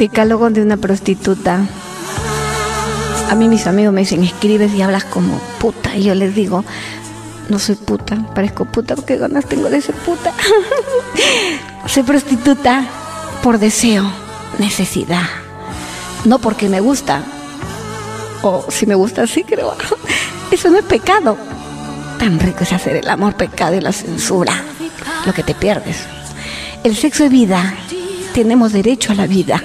Decálogo de una prostituta. A mí mis amigos me dicen, escribes y hablas como puta. Y yo les digo, no soy puta, parezco puta porque ganas tengo de ser puta. soy prostituta por deseo, necesidad. No porque me gusta. O si me gusta, sí creo. Eso no es pecado. Tan rico es hacer el amor, pecado y la censura. Lo que te pierdes. El sexo es vida. Tenemos derecho a la vida.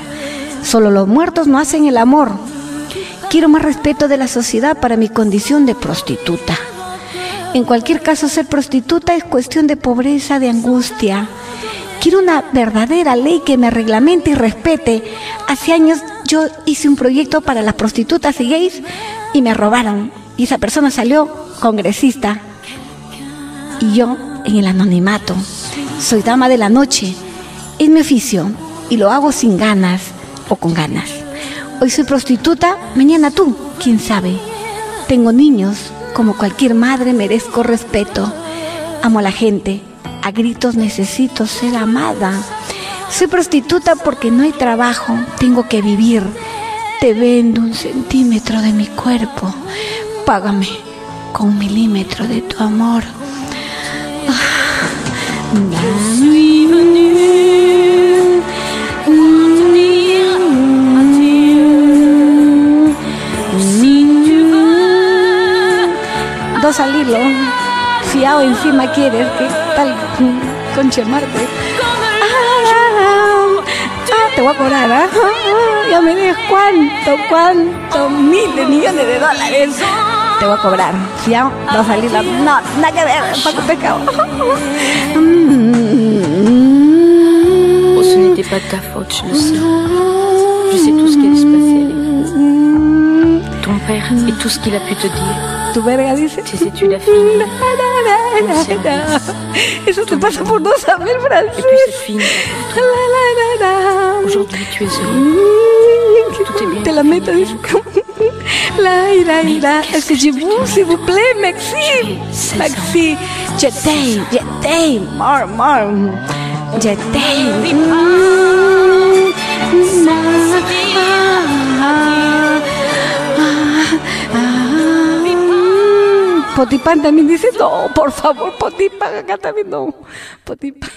Solo los muertos no hacen el amor. Quiero más respeto de la sociedad para mi condición de prostituta. En cualquier caso, ser prostituta es cuestión de pobreza, de angustia. Quiero una verdadera ley que me reglamente y respete. Hace años yo hice un proyecto para las prostitutas y gays y me robaron. Y esa persona salió congresista. Y yo en el anonimato. Soy dama de la noche. Es mi oficio y lo hago sin ganas o con ganas. Hoy soy prostituta, mañana tú, quién sabe. Tengo niños, como cualquier madre merezco respeto. Amo a la gente, a gritos necesito ser amada. Soy prostituta porque no hay trabajo, tengo que vivir. Te vendo un centímetro de mi cuerpo. Págame con un milímetro de tu amor. Dos al hilo, encima quieres, que tal conche Marte. Ah, te voy a cobrar, ¿ah? Ya me des cuánto, cuánto, miles, millones de dólares te voy a cobrar. ¿Ya? Dos al hilo. No, nada que ver, Paco Pecado. Oh, ce n'était pas de ta faute, je le sais. Je sais tout ce qui allait se passer. Ton père et tout ce qu'il a pu te dire. Tu verga dice. Fini. Eso te pasa por no saber francés. Aujourd'hui, tu es heureux. Tout est bien. Te la meto, dice. La ira, ira. Est-ce que je vous, s'il vous plaît, Maxime? Maxime. Je t'aime, je t'aime. More, more. Je t'aime. Potipán también dice, no, por favor, Potipán, acá también no. Potipán.